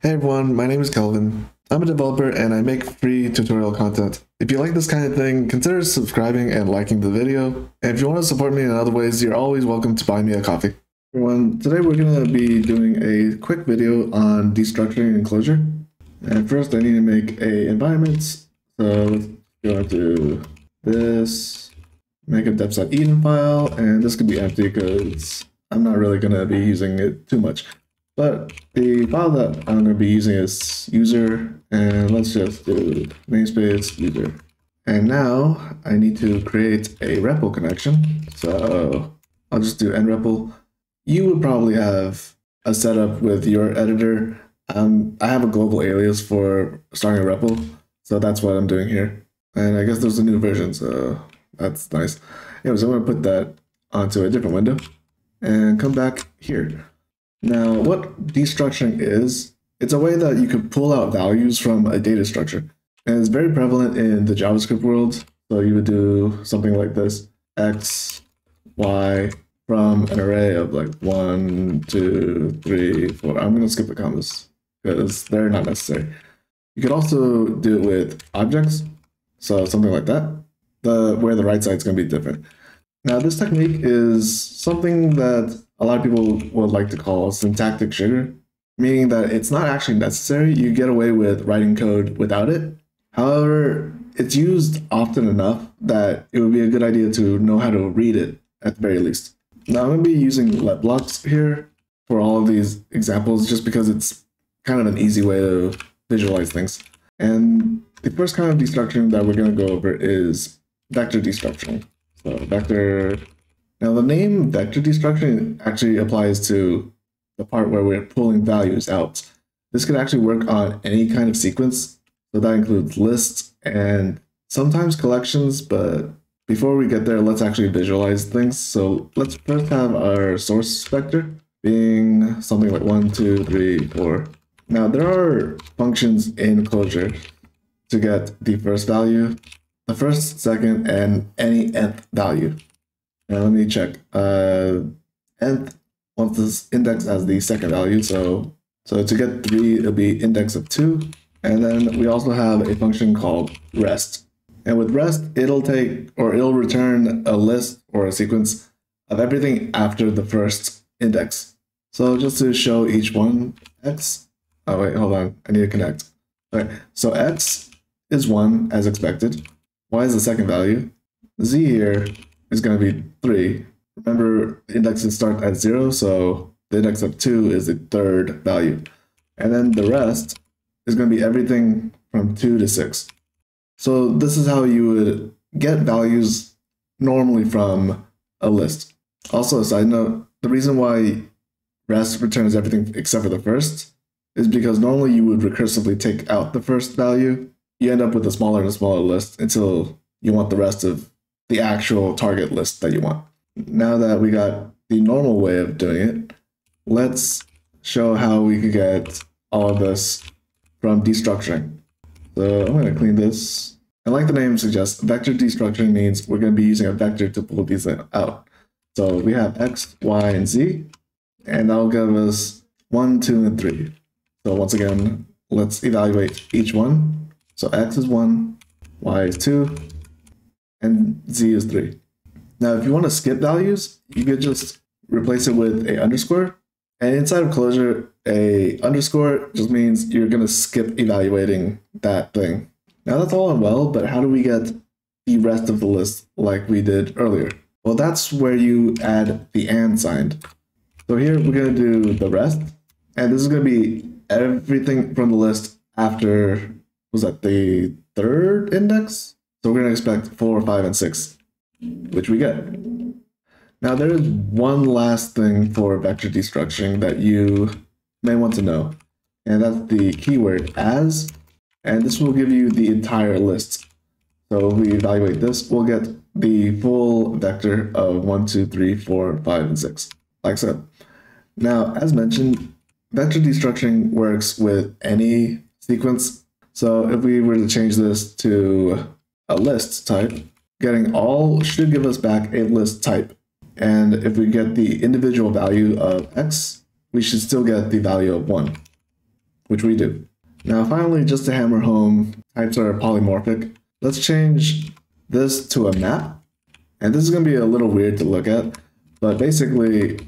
Hey everyone, my name is Kelvin. I'm a developer and I make free tutorial content. If you like this kind of thing, consider subscribing and liking the video. And if you want to support me in other ways, you're always welcome to buy me a coffee. Everyone, today we're going to be doing a quick video on destructuring in Clojure. And first I need to make a environment. So let's go to this, make a deps.edn file, and this could be empty because I'm not really going to be using it too much. But the file that I'm going to be using is user, and let's just do namespace user. And now I need to create a REPL connection. So I'll just do nREPL. You would probably have a setup with your editor. Um, I have a global alias for starting a REPL, so that's what I'm doing here. And I guess there's a new version, so that's nice. Anyways, I'm going to put that onto a different window and come back here. Now, what destructuring is, it's a way that you can pull out values from a data structure. And it's very prevalent in the JavaScript world. So you would do something like this, x, y, from an array of like one, two, three, four. I'm gonna skip the commas because they're not necessary. You could also do it with objects. So something like that, the where the right side is gonna be different. Now this technique is something that a lot of people would like to call syntactic sugar, meaning that it's not actually necessary. You get away with writing code without it. However, it's used often enough that it would be a good idea to know how to read it at the very least. Now I'm going to be using let blocks here for all of these examples just because it's kind of an easy way to visualize things. And the first kind of destruction that we're going to go over is vector destructuring. Vector now the name vector destruction actually applies to the part where we're pulling values out. This can actually work on any kind of sequence. So that includes lists and sometimes collections, but before we get there, let's actually visualize things. So let's first have our source vector being something like one, two, three, four. Now there are functions in Clojure to get the first value, the first, second, and any nth value. Now let me check. Uh, nth wants this index as the second value. So so to get three, it'll be index of two. And then we also have a function called rest. And with rest, it'll take or it'll return a list or a sequence of everything after the first index. So just to show each one, x. Oh wait, hold on. I need to connect. Okay, so x is one as expected. Y is the second value. Z here is going to be 3. Remember, indexes start at 0, so the index of 2 is the third value. And then the rest is going to be everything from 2 to 6. So this is how you would get values normally from a list. Also, a side note, the reason why rest returns everything except for the first is because normally you would recursively take out the first value. You end up with a smaller and smaller list until you want the rest of the actual target list that you want. Now that we got the normal way of doing it, let's show how we could get all of this from destructuring. So I'm going to clean this. And like the name suggests, vector destructuring means we're going to be using a vector to pull these out. So we have x, y, and z, and that'll give us 1, 2, and 3. So once again, let's evaluate each one. So x is 1, y is 2, and z is 3. Now, if you want to skip values, you could just replace it with a underscore. And inside of Clojure, a underscore just means you're going to skip evaluating that thing. Now, that's all well, but how do we get the rest of the list like we did earlier? Well, that's where you add the and sign. So here we're going to do the rest. And this is going to be everything from the list after, was that the third index? So we're to expect 4, 5, and 6, which we get. Now there is one last thing for vector destructuring that you may want to know, and that's the keyword as, and this will give you the entire list. So if we evaluate this, we'll get the full vector of 1, 2, 3, 4, 5, and 6, like so. Now, as mentioned, vector destructuring works with any sequence. So if we were to change this to a list type, getting all should give us back a list type. And if we get the individual value of x, we should still get the value of 1. which we do. Now finally, just to hammer home, types are polymorphic. Let's change this to a map. And this is going to be a little weird to look at, but basically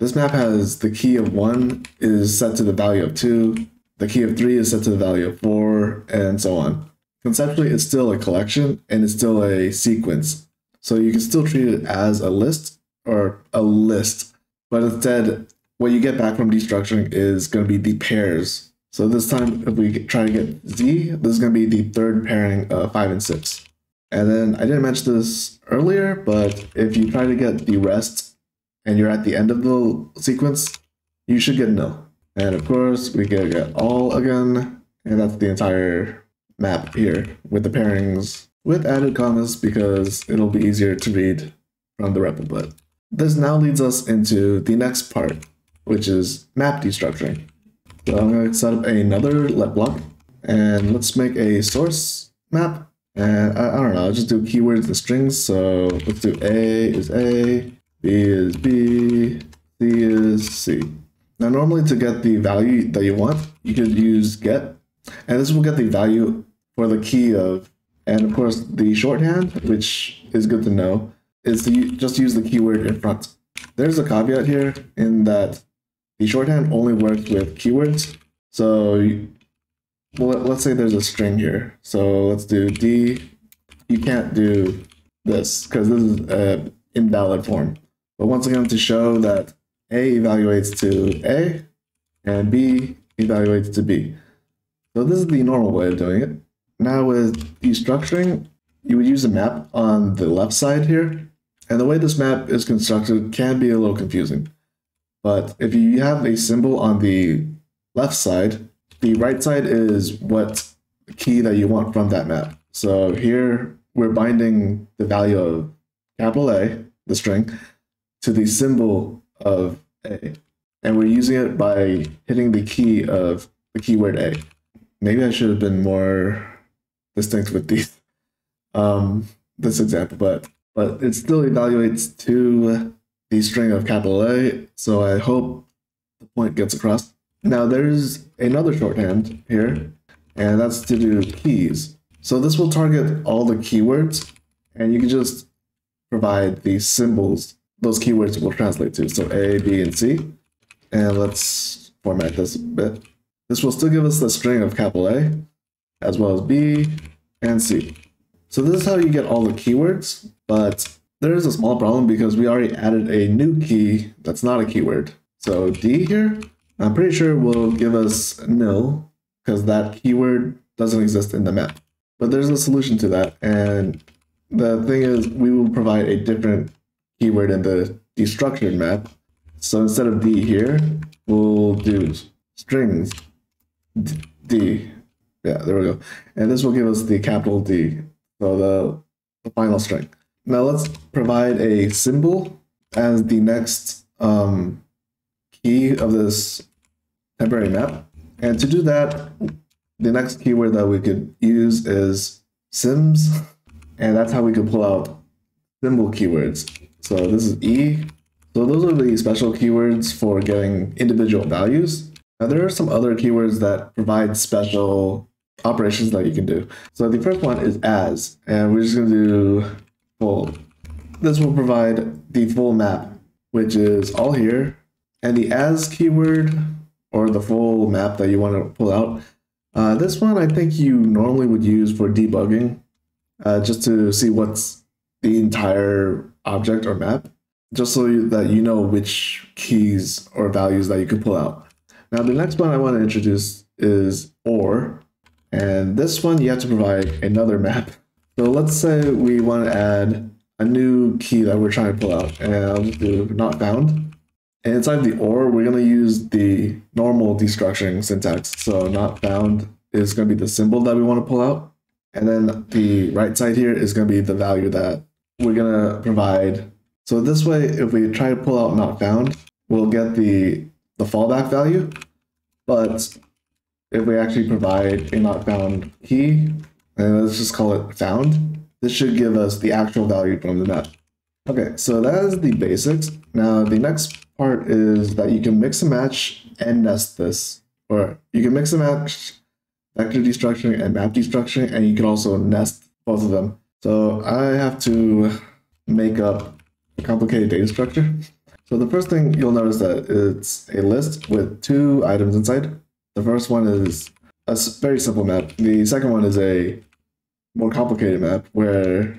this map has the key of 1 is set to the value of 2, the key of 3 is set to the value of 4, and so on. Conceptually, it's still a collection and it's still a sequence. So you can still treat it as a list or a list, but instead, what you get back from destructuring is going to be the pairs. So this time, if we try to get Z, this is going to be the third pairing of 5 and 6. And then I didn't mention this earlier, but if you try to get the rest and you're at the end of the sequence, you should get nil. And of course, we get, get all again, and that's the entire map here with the pairings with added commas because it'll be easier to read from the repl But This now leads us into the next part, which is map destructuring. So I'm going to set up another let block, and let's make a source map. And I, I don't know, I'll just do keywords and strings. So let's do A is A, B is B, C is C. Now normally to get the value that you want, you could use get, and this will get the value for the key of, and of course the shorthand, which is good to know, is to just use the keyword in front. There's a caveat here in that the shorthand only works with keywords. So well, let's say there's a string here. So let's do D. You can't do this because this is an invalid form. But once again, to show that A evaluates to A and B evaluates to B. So this is the normal way of doing it. Now with destructuring, you would use a map on the left side here. And the way this map is constructed can be a little confusing. But if you have a symbol on the left side, the right side is what key that you want from that map. So here we're binding the value of capital A, the string, to the symbol of A. And we're using it by hitting the key of the keyword A. Maybe I should have been more distinct with these um, this example, but but it still evaluates to the string of capital A. So I hope the point gets across. Now there's another shorthand here, and that's to do keys. So this will target all the keywords, and you can just provide the symbols those keywords will translate to. So A, B, and C. And let's format this a bit. This will still give us the string of capital A, as well as B and C. So this is how you get all the keywords, but there is a small problem because we already added a new key that's not a keyword. So D here, I'm pretty sure will give us nil because that keyword doesn't exist in the map. But there's a solution to that. And the thing is we will provide a different keyword in the destructured map. So instead of D here, we'll do strings D yeah, there we go. And this will give us the capital D, so the, the final string. Now let's provide a symbol as the next um, key of this temporary map. And to do that, the next keyword that we could use is syms. and that's how we could pull out symbol keywords. So this is E. So those are the special keywords for getting individual values. Now there are some other keywords that provide special operations that you can do. So the first one is as, and we're just to do full. This will provide the full map, which is all here. And the as keyword, or the full map that you want to pull out, uh, this one I think you normally would use for debugging, uh, just to see what's the entire object or map, just so that you know which keys or values that you can pull out. Now the next one I want to introduce is OR, and this one, you have to provide another map. So let's say we want to add a new key that we're trying to pull out, and I'll just do not found. And inside the OR, we're going to use the normal destructuring syntax. So not found is going to be the symbol that we want to pull out. And then the right side here is going to be the value that we're going to provide. So this way, if we try to pull out not found, we'll get the, the fallback value. But if we actually provide a not found key, and let's just call it found, this should give us the actual value from the map. Okay, so that is the basics. Now the next part is that you can mix and match and nest this. or you can mix and match vector destructuring and map destructuring, and you can also nest both of them. So I have to make up a complicated data structure. So the first thing you'll notice that it's a list with two items inside. The first one is a very simple map. The second one is a more complicated map where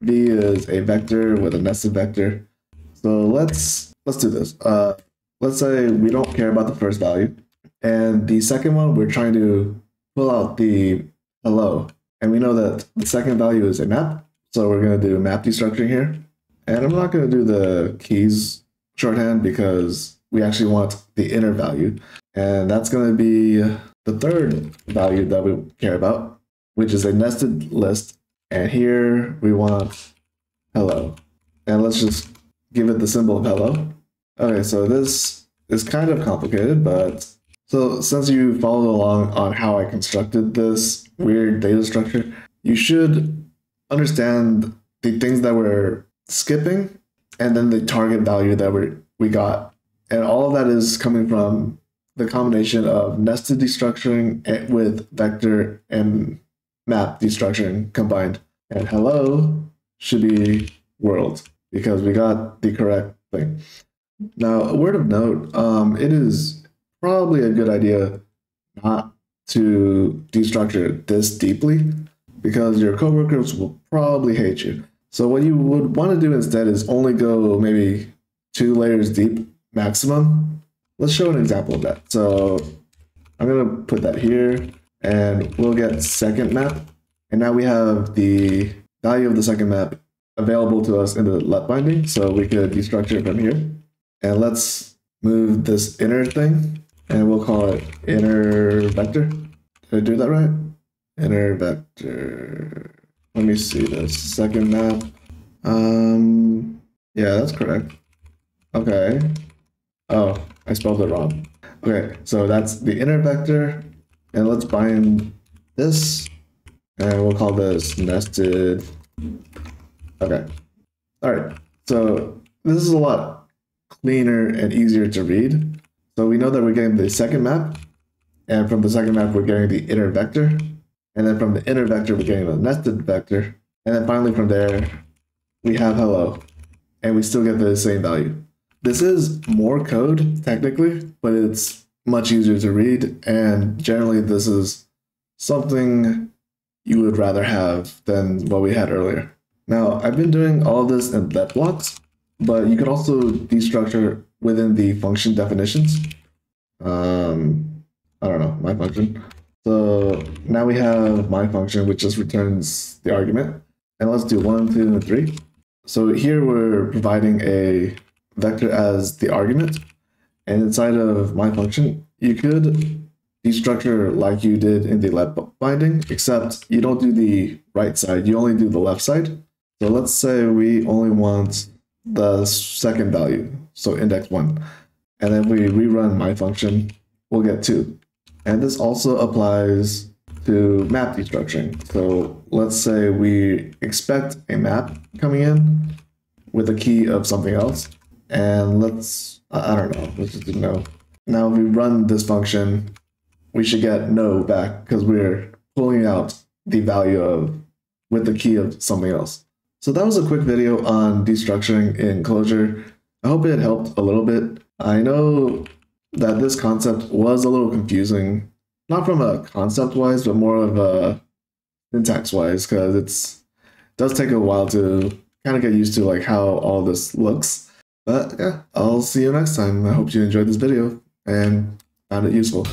v is a vector with a nested vector. So let's let's do this. Uh, let's say we don't care about the first value, and the second one we're trying to pull out the hello, and we know that the second value is a map. So we're gonna do map destructuring here, and I'm not gonna do the keys shorthand because we actually want the inner value. And that's going to be the third value that we care about, which is a nested list. And here we want hello. And let's just give it the symbol of hello. Okay, so this is kind of complicated, but so since you followed along on how I constructed this weird data structure, you should understand the things that we're skipping and then the target value that we we got. And all of that is coming from the combination of nested destructuring with vector and map destructuring combined. And hello should be world because we got the correct thing. Now, a word of note, um, it is probably a good idea not to destructure this deeply because your coworkers will probably hate you. So what you would want to do instead is only go maybe two layers deep maximum. Let's show an example of that. So I'm going to put that here and we'll get second map. And now we have the value of the second map available to us in the let binding. So we could destructure it from here. And let's move this inner thing and we'll call it inner vector. Did I do that right? Inner vector. Let me see the second map. Um, yeah, that's correct. Okay. Oh, I spelled it wrong. Okay, so that's the inner vector. And let's bind this. And we'll call this nested. Okay. All right. So this is a lot cleaner and easier to read. So we know that we're getting the second map. And from the second map, we're getting the inner vector. And then from the inner vector, we're getting the nested vector. And then finally from there, we have hello. And we still get the same value. This is more code, technically, but it's much easier to read. And generally, this is something you would rather have than what we had earlier. Now, I've been doing all of this in let blocks, but you could also destructure within the function definitions. Um, I don't know, my function. So now we have my function, which just returns the argument. And let's do one, two, and three. So here we're providing a vector as the argument. And inside of my function, you could destructure like you did in the let binding, except you don't do the right side, you only do the left side. So let's say we only want the second value, so index one. And then we rerun my function, we'll get two. And this also applies to map destructuring. So let's say we expect a map coming in with a key of something else. And let's, I don't know, let's just do no. Now if we run this function, we should get no back because we're pulling out the value of with the key of something else. So that was a quick video on destructuring in Clojure. I hope it helped a little bit. I know that this concept was a little confusing, not from a concept wise, but more of a syntax wise, because it's it does take a while to kind of get used to like how all this looks. But yeah, I'll see you next time. I hope you enjoyed this video and found it useful.